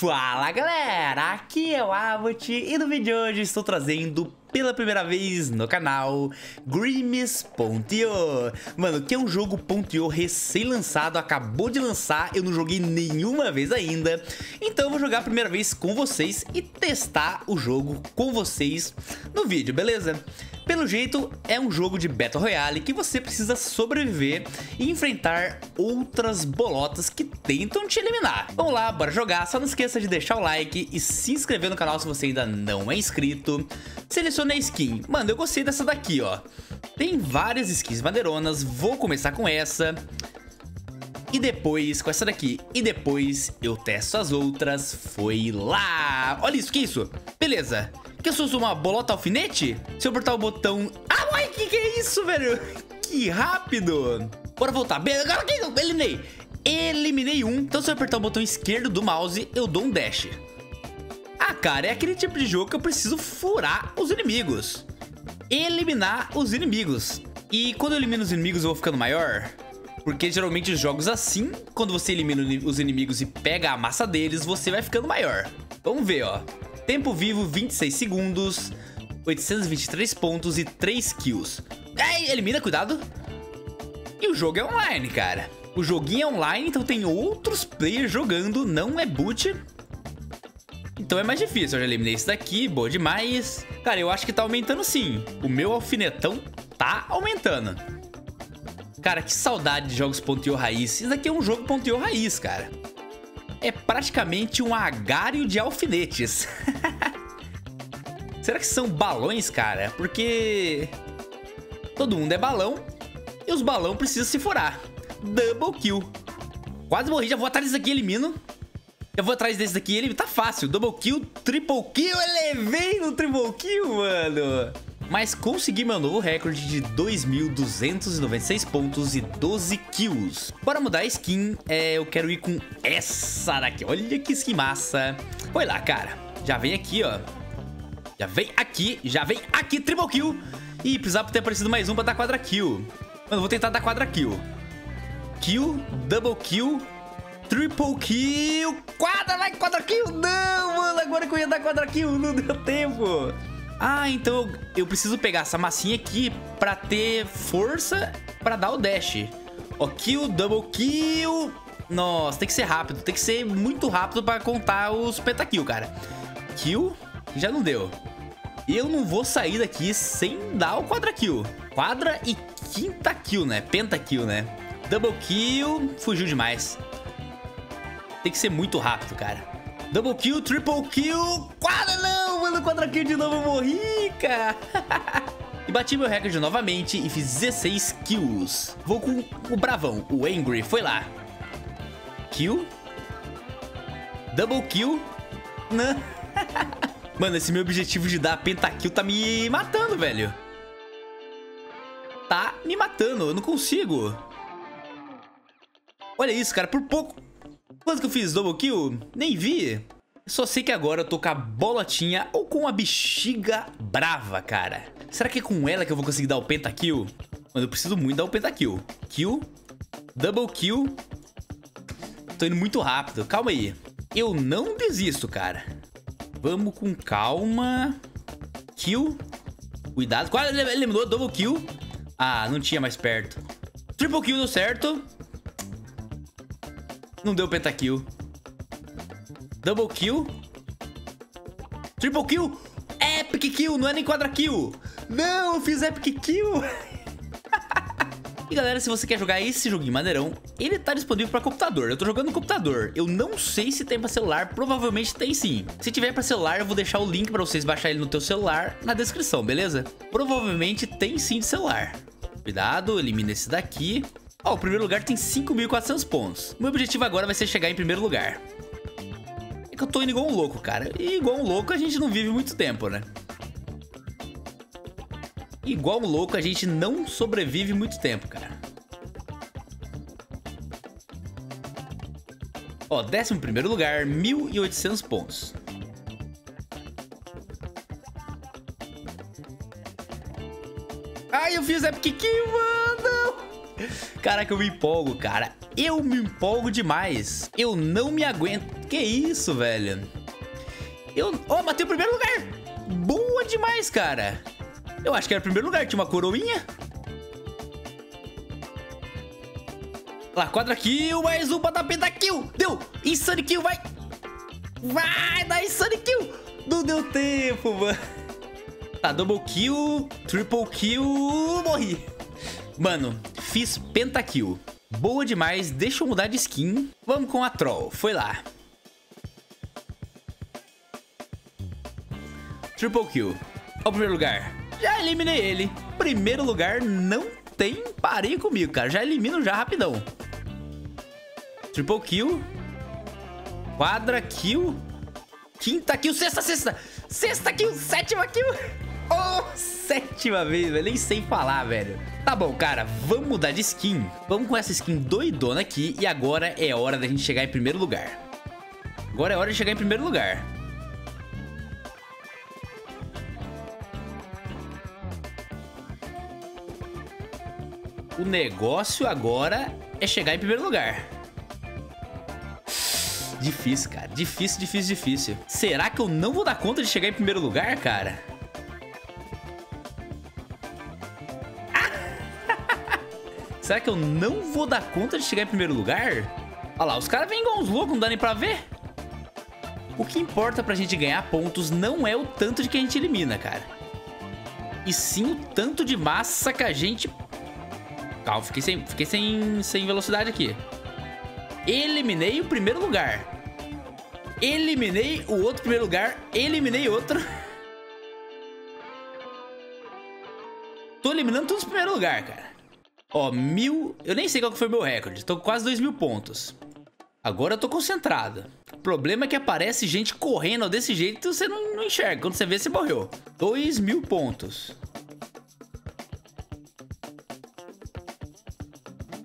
Fala galera, aqui é o Avot e no vídeo de hoje estou trazendo pela primeira vez no canal Grimes.io Mano, que é um jogo .io recém-lançado, acabou de lançar, eu não joguei nenhuma vez ainda Então eu vou jogar a primeira vez com vocês e testar o jogo com vocês no vídeo, beleza? Pelo jeito, é um jogo de Battle Royale que você precisa sobreviver e enfrentar outras bolotas que tentam te eliminar. Vamos lá, bora jogar. Só não esqueça de deixar o like e se inscrever no canal se você ainda não é inscrito. Selecione a skin. Mano, eu gostei dessa daqui, ó. Tem várias skins madeironas, vou começar com essa. E depois com essa daqui. E depois eu testo as outras. Foi lá. Olha isso, que isso? Beleza. Que eu sou uma bolota alfinete? Se eu apertar o botão... Ah, uai, que que é isso, velho? Que rápido. Bora voltar. Agora que eu eliminei. Eliminei um. Então se eu apertar o botão esquerdo do mouse, eu dou um dash. Ah, cara, é aquele tipo de jogo que eu preciso furar os inimigos. Eliminar os inimigos. E quando eu elimino os inimigos, eu vou ficando maior? Porque geralmente os jogos assim, quando você elimina os inimigos e pega a massa deles, você vai ficando maior. Vamos ver, ó. Tempo vivo 26 segundos, 823 pontos e 3 kills. É, elimina, cuidado. E o jogo é online, cara. O joguinho é online, então tem outros players jogando, não é boot. Então é mais difícil. Eu já eliminei esse daqui, boa demais. Cara, eu acho que tá aumentando sim. O meu alfinetão tá aumentando. Cara, que saudade de jogos .io raiz. Isso daqui é um jogo .io raiz, cara é praticamente um agário de alfinetes. Será que são balões, cara? Porque todo mundo é balão e os balão precisam se furar. Double kill. Quase morri, já vou atrás desse aqui, elimino. Já vou atrás desse daqui, ele tá fácil. Double kill, triple kill, elevei no triple kill, mano mas consegui meu novo recorde de 2.296 pontos e 12 kills. Bora mudar a skin, é, eu quero ir com essa daqui. Olha que skin massa. Foi lá, cara. Já vem aqui, ó. Já vem aqui, já vem aqui, triple kill. Ih, precisava ter aparecido mais um pra dar quadra kill. Mano, vou tentar dar quadra kill. Kill, double kill, triple kill, quadra, vai, quadra kill. Não, mano, agora que eu ia dar quadra kill, não deu tempo. Ah, então eu preciso pegar essa massinha aqui pra ter força pra dar o dash. Ó, kill, double kill. Nossa, tem que ser rápido. Tem que ser muito rápido pra contar os pentakill, cara. Kill, já não deu. Eu não vou sair daqui sem dar o quadra kill. Quadra e quinta kill, né? Pentakill, né? Double kill, fugiu demais. Tem que ser muito rápido, cara. Double kill, triple kill, quadra não, mano, quadra kill de novo, eu morri, cara. e bati meu recorde novamente e fiz 16 kills. Vou com o bravão, o Angry, foi lá. Kill. Double kill. Não. Mano, esse meu objetivo de dar pentakill tá me matando, velho. Tá me matando, eu não consigo. Olha isso, cara, por pouco... Quanto que eu fiz double kill? Nem vi. Só sei que agora eu tô com a bolotinha ou com a bexiga brava, cara. Será que é com ela que eu vou conseguir dar o pentakill? Mano, eu preciso muito dar o pentakill. Kill, double kill. Tô indo muito rápido, calma aí. Eu não desisto, cara. Vamos com calma. Kill. Cuidado. Quase eliminou, double kill. Ah, não tinha mais perto. Triple kill deu certo. Não deu pentakill. Double kill. Triple kill. Epic kill, não é nem quadra kill. Não, eu fiz epic kill. e galera, se você quer jogar esse joguinho maneirão, ele tá disponível pra computador. Eu tô jogando no computador. Eu não sei se tem pra celular, provavelmente tem sim. Se tiver pra celular, eu vou deixar o link pra vocês baixar ele no teu celular na descrição, beleza? Provavelmente tem sim de celular. Cuidado, elimina esse daqui. Ó, o primeiro lugar tem 5.400 pontos. Meu objetivo agora vai ser chegar em primeiro lugar. É que eu tô indo igual um louco, cara. E igual um louco a gente não vive muito tempo, né? Igual um louco a gente não sobrevive muito tempo, cara. Ó, décimo primeiro lugar, 1.800 pontos. Ai, eu fiz Epic Kill, mano! Caraca, eu me empolgo, cara. Eu me empolgo demais. Eu não me aguento. Que isso, velho? Eu... Oh, matei o primeiro lugar! Boa demais, cara! Eu acho que era o primeiro lugar, tinha uma coroinha. Lá, quadra kill, mais um pra dar pentakill. Deu! Insane kill, vai! Vai, dá insane kill! Não deu tempo, mano. Tá, double kill, triple kill, morri. Mano, fiz pentakill. Boa demais, deixa eu mudar de skin. Vamos com a Troll, foi lá. Triple kill. Ao primeiro lugar. Já eliminei ele. Primeiro lugar não tem parei comigo, cara. Já elimino já rapidão. Triple kill. Quadra kill. Quinta kill, sexta, sexta. Sexta kill, sétima kill. Oh, sétima vez, velho. Nem sei falar, velho. Tá bom, cara, vamos mudar de skin. Vamos com essa skin doidona aqui. E agora é hora da gente chegar em primeiro lugar. Agora é hora de chegar em primeiro lugar. O negócio agora é chegar em primeiro lugar. Difícil, cara. Difícil, difícil, difícil. Será que eu não vou dar conta de chegar em primeiro lugar, cara? Será que eu não vou dar conta de chegar em primeiro lugar? Olha lá, os caras vêm igual uns loucos, não dá nem pra ver. O que importa pra gente ganhar pontos não é o tanto de que a gente elimina, cara. E sim o tanto de massa que a gente... Calma, fiquei sem, fiquei sem, sem velocidade aqui. Eliminei o primeiro lugar. Eliminei o outro primeiro lugar. Eliminei outro. Tô eliminando todos os primeiro lugar, cara. Ó, mil... Eu nem sei qual foi meu recorde. Tô com quase dois mil pontos. Agora eu tô concentrado. O problema é que aparece gente correndo desse jeito e você não, não enxerga. Quando você vê, você morreu. Dois mil pontos.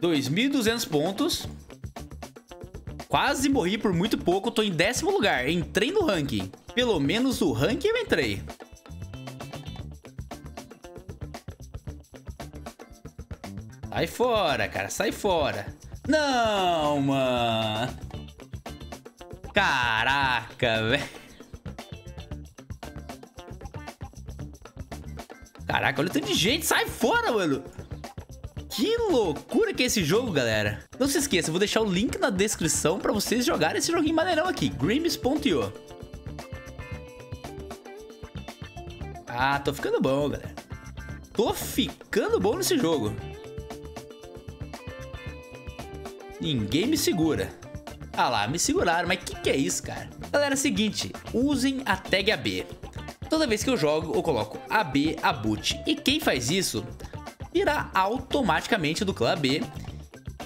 2.200 pontos. Quase morri por muito pouco, tô em décimo lugar. Entrei no ranking. Pelo menos o ranking eu entrei. Sai fora, cara, sai fora. Não, mano. Caraca, velho. Caraca, olha o tanto de gente. Sai fora, mano. Que loucura que é esse jogo, galera. Não se esqueça, eu vou deixar o link na descrição pra vocês jogarem esse joguinho maneirão aqui. Grims.io Ah, tô ficando bom, galera. Tô ficando bom nesse jogo. Ninguém me segura. Ah lá, me seguraram, mas que que é isso, cara? Galera, é o seguinte, usem a tag AB. Toda vez que eu jogo, eu coloco AB, ABUT. E quem faz isso, irá automaticamente do clã AB.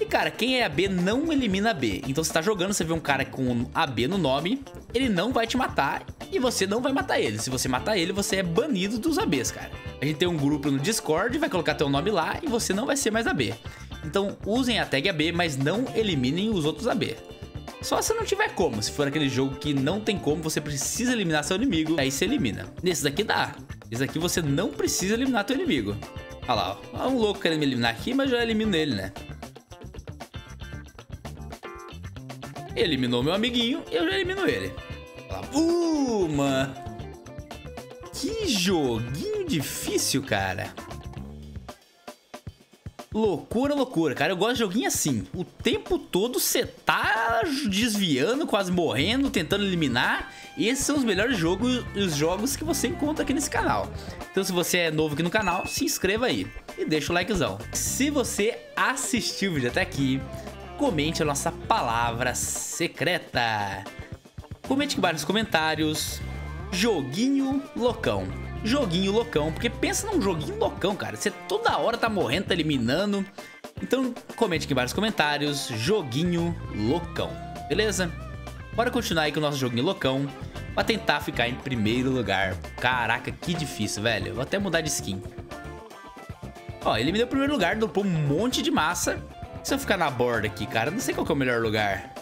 E cara, quem é AB não elimina AB. Então você tá jogando, você vê um cara com AB no nome, ele não vai te matar e você não vai matar ele. Se você matar ele, você é banido dos ABs, cara. A gente tem um grupo no Discord, vai colocar teu nome lá e você não vai ser mais AB. Então usem a tag AB, mas não eliminem os outros AB. Só se não tiver como, se for aquele jogo que não tem como, você precisa eliminar seu inimigo, aí você elimina. Nesse daqui dá. Esse daqui você não precisa eliminar teu inimigo. Olha lá, ó. um louco querendo me eliminar aqui, mas já elimino ele, né? Eliminou meu amiguinho, eu já elimino ele. Olha lá! Que joguinho difícil, cara. Loucura, loucura, cara. Eu gosto de joguinho assim. O tempo todo você tá desviando, quase morrendo, tentando eliminar. Esses são os melhores jogos, os jogos que você encontra aqui nesse canal. Então se você é novo aqui no canal, se inscreva aí e deixa o likezão. Se você assistiu o vídeo até aqui, comente a nossa palavra secreta. Comente aqui embaixo nos comentários, joguinho loucão joguinho loucão. Porque pensa num joguinho loucão, cara. Você toda hora tá morrendo, tá eliminando. Então comente aqui vários comentários, joguinho loucão, beleza? Bora continuar aí com o nosso joguinho loucão pra tentar ficar em primeiro lugar. Caraca, que difícil, velho. Vou até mudar de skin. Ó, ele me deu o primeiro lugar, dropou um monte de massa. Se eu ficar na borda aqui, cara, não sei qual é o melhor lugar.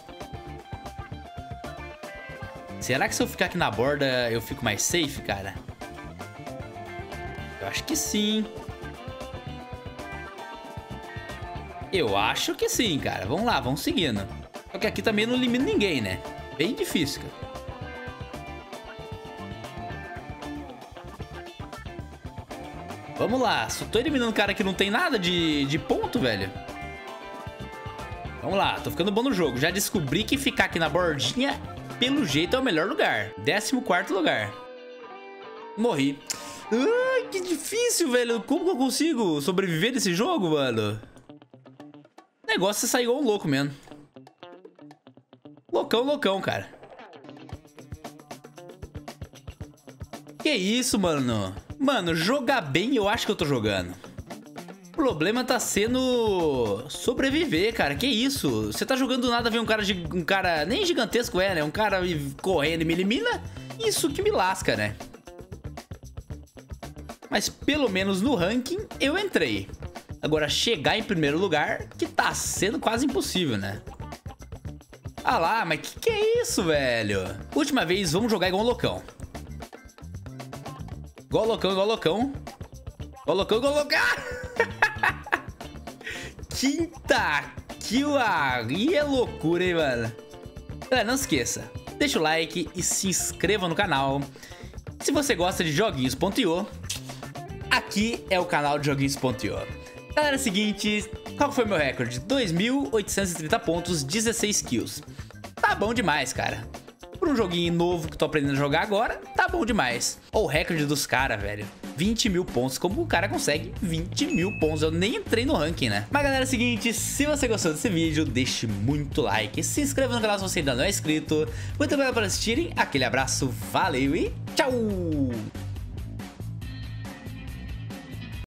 Será que se eu ficar aqui na borda eu fico mais safe, cara? Eu acho que sim. Eu acho que sim, cara. Vamos lá, vamos seguindo. Só que aqui também não elimina ninguém, né? bem difícil, cara. Vamos lá, só tô eliminando cara que não tem nada de, de ponto, velho. Vamos lá, tô ficando bom no jogo. Já descobri que ficar aqui na bordinha, pelo jeito, é o melhor lugar. 14 lugar. Morri. Ai, que difícil, velho. Como que eu consigo sobreviver nesse jogo, mano? O negócio é sair igual um louco mesmo. Loucão, loucão, cara. Que isso, mano? Mano, jogar bem eu acho que eu tô jogando. Problema tá sendo sobreviver, cara. Que isso? Você tá jogando nada, vem um cara, um cara nem gigantesco é, né? Um cara correndo e me elimina. Isso que me lasca, né? Mas pelo menos no ranking eu entrei. Agora chegar em primeiro lugar, que tá sendo quase impossível, né? Ah lá, mas que que é isso, velho? Última vez, vamos jogar igual um loucão. Igual loucão, igual loucão. Igual loucão, igual loucão. Quinta kill aí é loucura, hein, mano. Galera, não esqueça, deixa o like e se inscreva no canal. Se você gosta de joguinhos.io, aqui é o canal de joguinhos.io. Galera, é o seguinte, qual foi meu recorde? 2.830 pontos, 16 kills. Tá bom demais, cara por um joguinho novo que tô aprendendo a jogar agora, tá bom demais. Ó, o recorde dos caras, velho. 20 mil pontos. Como o cara consegue 20 mil pontos? Eu nem entrei no ranking, né? Mas galera, é o seguinte, se você gostou desse vídeo, deixe muito like, se inscreva no canal se você ainda não é inscrito. Muito obrigado por assistirem, aquele abraço, valeu e tchau!